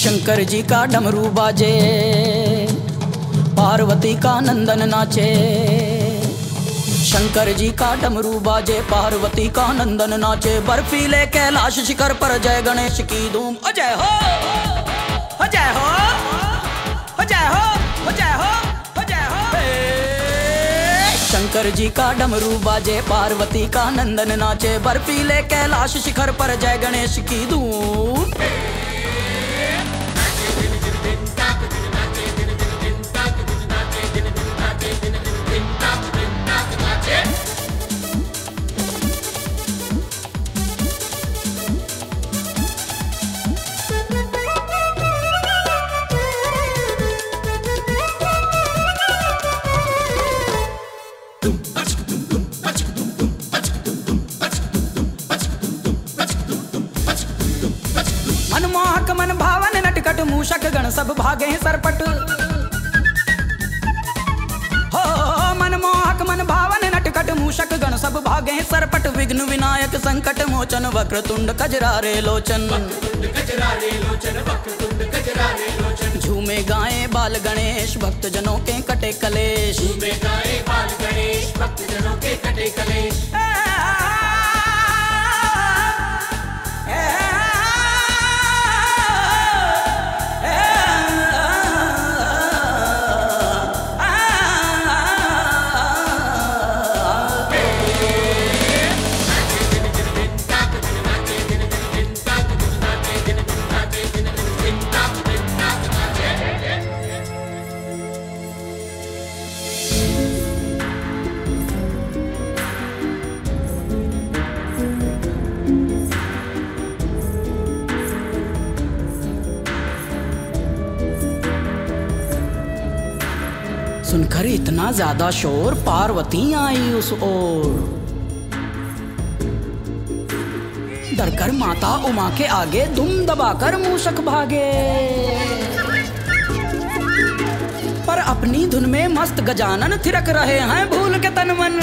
शंकर जी का डमरू बाजे, पार्वती का नंदन नाचे। शंकर जी का डमरू बाजे, पार्वती का नंदन नाचे। बर्फीले कैलाश शिखर पर जय गणेश की धूम। अजय हो! अजय हो! अजय हो! अजय हो! अजय हो! शंकर जी का डमरू बाजे, पार्वती का नंदन नाचे। बर्फीले कैलाश शिखर पर जय गणेश की धूम। भावन नटखट मूषक गण सब भागे हैं सरपट। हो मनमोहक मन भावन नटखट मूषक गण सब भागे हैं सरपट। विघ्न विनायक संकट मोचन वक्र तुंड कजरारे लोचन। झूमे गाए बाल गणेश भक्त जनों के कटे कलेश। सुनकर इतना ज़्यादा शोर पार्वती आई उस ओर। डरकर माता उमा के आगे दुम दबाकर मूषक भागे। पर अपनी धुन में मस्त गजानन थिरक रहे हैं भूल के तन मन